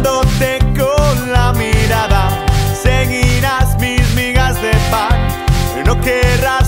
Mirándote con la mirada, seguirás mis migas de pan. No querrás.